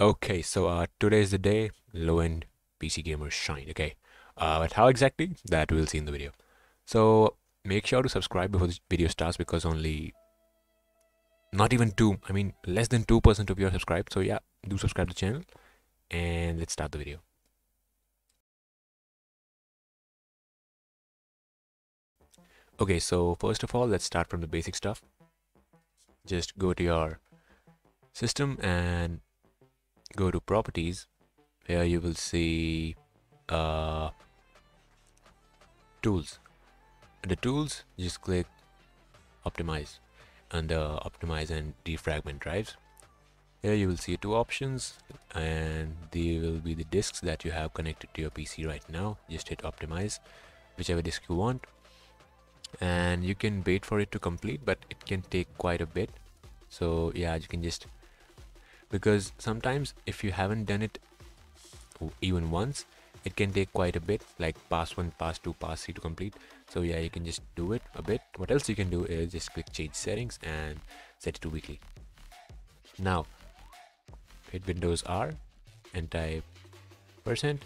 Okay, so uh, today is the day low-end PC gamers shine. Okay, uh, but how exactly? That we'll see in the video. So make sure to subscribe before this video starts because only not even two, I mean less than two percent of you are subscribed. So yeah, do subscribe to the channel, and let's start the video. Okay, so first of all, let's start from the basic stuff. Just go to your system and go to properties here you will see uh, tools. The tools just click optimize under optimize and defragment drives. Here you will see two options and they will be the disks that you have connected to your PC right now. Just hit optimize whichever disk you want. And you can wait for it to complete but it can take quite a bit. So yeah you can just because sometimes if you haven't done it even once it can take quite a bit like pass one pass two pass three to complete. So yeah you can just do it a bit. What else you can do is just click change settings and set it to weekly. Now hit windows r and type percent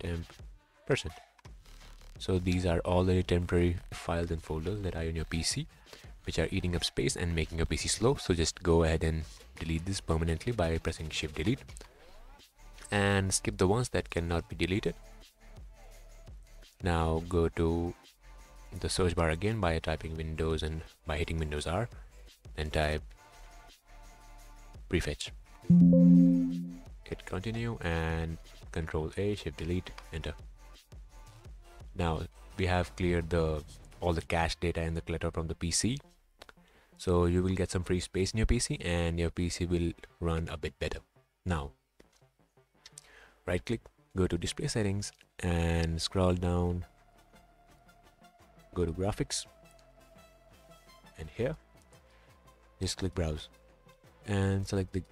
temp percent. So these are all the temporary files and folders that are on your pc which are eating up space and making your PC slow. So just go ahead and delete this permanently by pressing shift delete and skip the ones that cannot be deleted. Now go to the search bar again by typing Windows and by hitting Windows R and type prefetch. Hit continue and control A, shift delete, enter. Now we have cleared the all the cache data and the clutter from the PC so you will get some free space in your PC and your PC will run a bit better. Now right click go to display settings and scroll down. Go to graphics and here just click browse and select the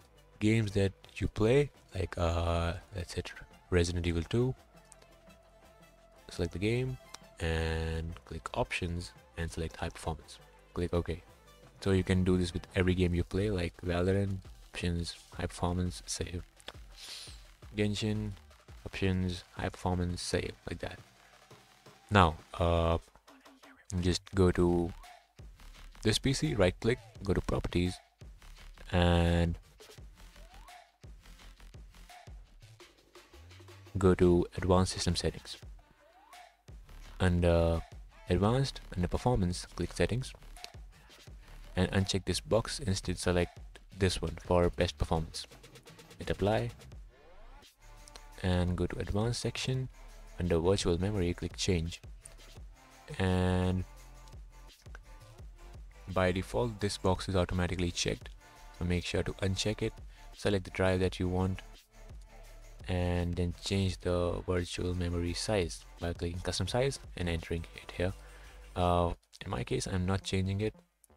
games that you play like uh let's hit Resident Evil 2 select the game and click options and select high performance. Click ok. So you can do this with every game you play like valorant options high performance save. Genshin options high performance save like that. Now uh just go to this pc right click go to properties and go to advanced system settings under uh, advanced under performance click settings. And uncheck this box instead select this one for best performance. Hit apply. And go to advanced section under virtual memory click change. And by default this box is automatically checked. So make sure to uncheck it. Select the drive that you want and then change the virtual memory size by clicking custom size and entering it here. Uh, in my case I'm not changing it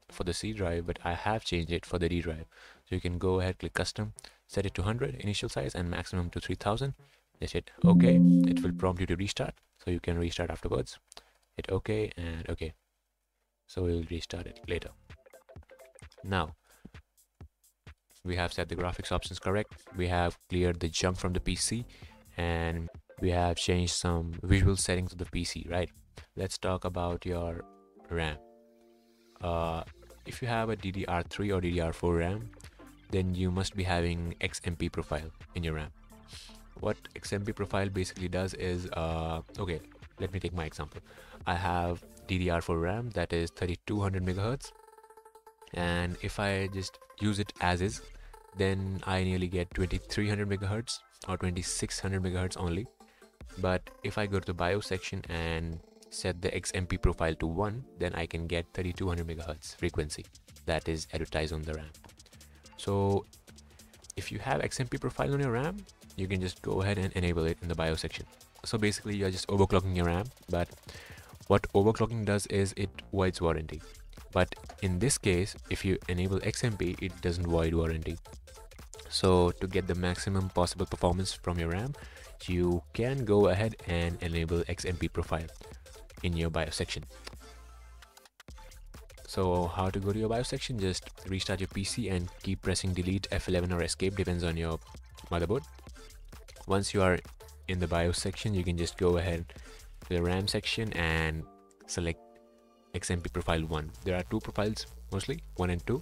for the C drive but I have changed it for the D drive. So you can go ahead click custom set it to 100 initial size and maximum to 3000 just hit OK it will prompt you to restart. So you can restart afterwards. Hit OK and OK so we'll restart it later. Now we have set the graphics options correct. We have cleared the junk from the PC and we have changed some visual settings of the PC right? Let's talk about your RAM. Uh, if you have a DDR3 or DDR4 RAM then you must be having XMP profile in your RAM. What XMP profile basically does is uh, okay let me take my example. I have DDR4 RAM that is 3200 megahertz and if I just use it as is then I nearly get 2300 megahertz or 2600 megahertz only. But if I go to the BIOS section and set the XMP profile to 1 then I can get 3200 megahertz frequency that is advertised on the RAM. So if you have XMP profile on your RAM you can just go ahead and enable it in the BIOS section. So basically you're just overclocking your RAM but what overclocking does is it voids warranty but in this case if you enable XMP it doesn't void warranty. So to get the maximum possible performance from your RAM you can go ahead and enable XMP profile in your BIOS section. So how to go to your BIOS section? Just restart your PC and keep pressing delete F11 or escape depends on your motherboard. Once you are in the BIOS section you can just go ahead to the RAM section and select XMP profile 1 there are two profiles mostly 1 and 2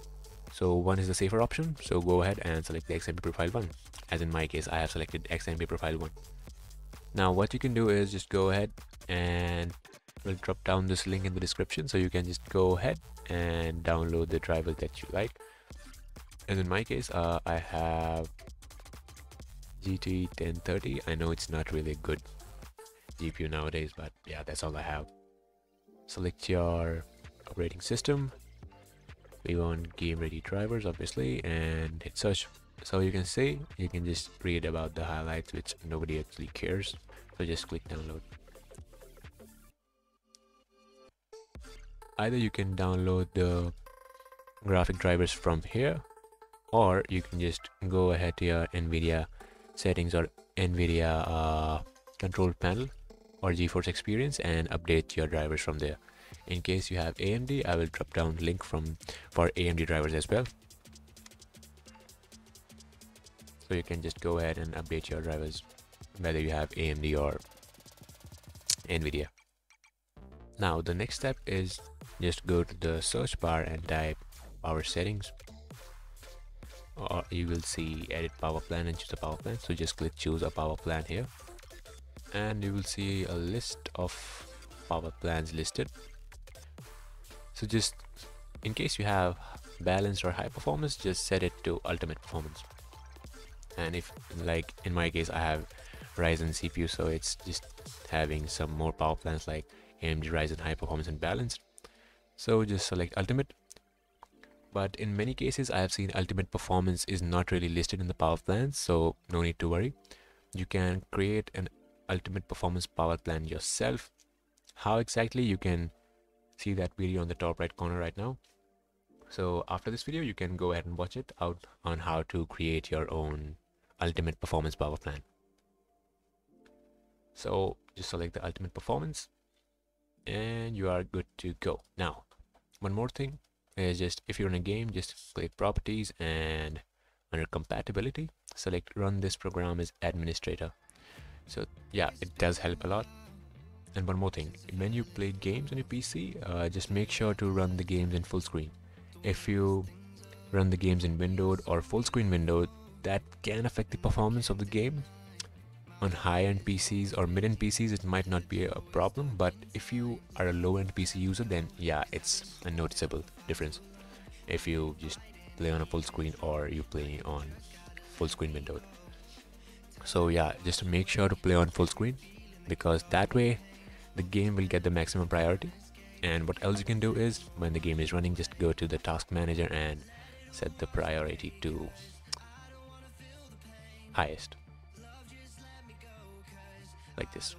so 1 is the safer option. So go ahead and select the XMP profile 1 as in my case I have selected XMP profile 1 now what you can do is just go ahead and we'll drop down this link in the description. So you can just go ahead and download the driver that you like. As in my case uh, I have GT 1030 I know it's not really a good GPU nowadays but yeah that's all I have select your operating system we want game ready drivers obviously and hit search. So you can see you can just read about the highlights which nobody actually cares so just click download. Either you can download the graphic drivers from here or you can just go ahead to your nvidia settings or nvidia uh, control panel or geforce experience and update your drivers from there. In case you have amd i will drop down link from for amd drivers as well. So you can just go ahead and update your drivers whether you have amd or nvidia. Now the next step is just go to the search bar and type power settings. Or you will see edit power plan and choose a power plan. So just click choose a power plan here and you will see a list of power plans listed. So just in case you have balanced or high performance just set it to ultimate performance. And if like in my case I have Ryzen CPU so it's just having some more power plans like AMD Ryzen high performance and balanced. So just select ultimate. But in many cases I have seen ultimate performance is not really listed in the power plans so no need to worry. You can create an ultimate performance power plan yourself. How exactly you can see that video on the top right corner right now. So after this video you can go ahead and watch it out on how to create your own ultimate performance power plan. So just select the ultimate performance and you are good to go. Now one more thing is just if you're in a game just click properties and under compatibility select run this program as administrator so yeah it does help a lot. And one more thing when you play games on your PC uh, just make sure to run the games in full screen. If you run the games in windowed or full screen window that can affect the performance of the game. On high-end PCs or mid-end PCs it might not be a problem but if you are a low-end PC user then yeah it's a noticeable difference. If you just play on a full screen or you play on full screen window so yeah just make sure to play on full screen because that way the game will get the maximum priority. And what else you can do is when the game is running just go to the task manager and set the priority to highest. Like this